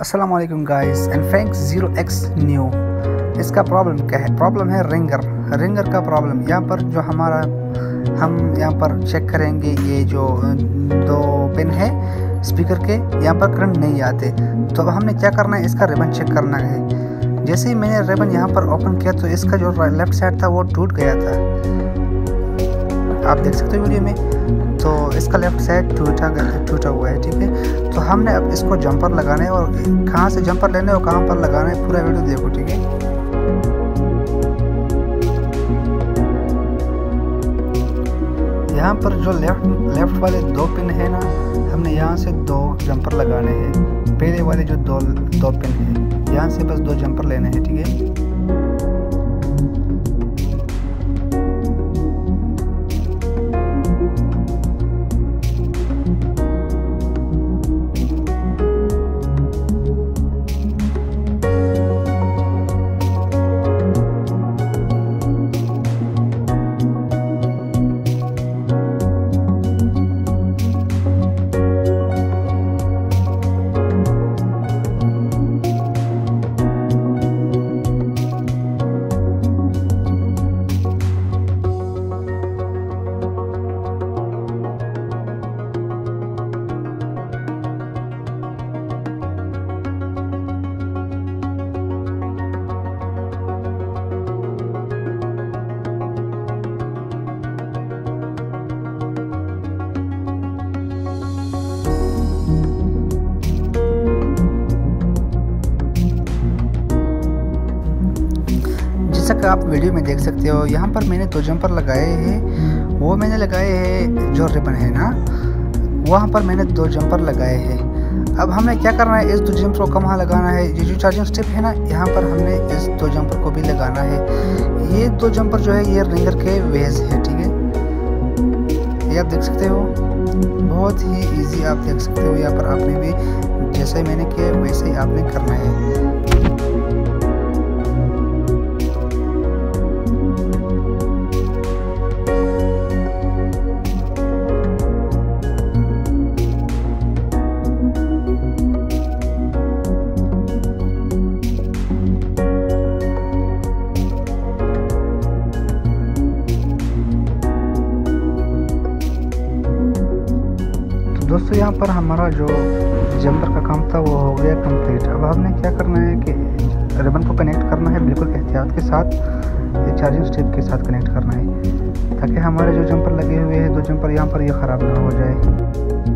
Aslam guys and friends zero X new इसका problem क्या है? प्रॉब्लम है रिंगर रिंगर का प्रॉब्लम यहाँ पर जो हमारा, हम यहाँ पर चेक करेंगे ये जो दो पिन है स्पीकर के, यहाँ पर करंट नहीं आते। तो अब हमने क्या करना है? इसका रिबन चेक करना है। जैसे ही मैंने रिबन यहाँ पर ओपन किया तो इसका जो लेफ़्ट साइड था, वो टूट गया था। आप देख सकते हो वीडियो में। तो इसका लेफ़्ट साइड टूटा टूटा हुआ है, ठीक है? तो हमने अब इसको जंपर लगाना और कहाँ से जंपर लेने और कहाँ पर लगाना पूरा वीडियो देखो, ठीक है? यहाँ पर जो लेफ़्ट लेफ़्ट वाले दो पिन है ना, हमने यहाँ से दो जंपर लगाने हैं। पहले वाले जो दो दो पिन है, यहाँ से बस दो जंपर लेने हैं, ठीक है? कि आप वीडियो में देख सकते हो। यहाँ पर मैंने दो जंपर लगाए हैं। वो मैंने लगाए हैं जो रिबन है ना, वहाँ पर मैंने दो जंपर लगाए हैं। अब हमें क्या करना है? इस दो जंपर को कहाँ लगाना है? ये जो चार्जिंग स्टेप है ना, यहाँ पर हमने इस दो जंपर को भी लगाना है। ये दो जंपर जो है, ये रिंगर के वेज है, ठीक है? ये आप देख सकते हो। बहुत ही इजी आप देख सकते हो। यहाँ पर आपने भी जैसे मैंने किया वैसे ही आपने करना है। दोस्तों, यहाँ पर हमारा जो जंपर का काम था, वो हो गया कंप्लीट अब हमने क्या करना है कि रिबन को कनेक्ट करना है बिल्कुल एहतियात के साथ चार्जिंग स्टेप के साथ कनेक्ट करना है, ताकि हमारे जो जंपर लगे हुए हैं, दो जंपर यहाँ पर ये ख़राब ना हो जाए।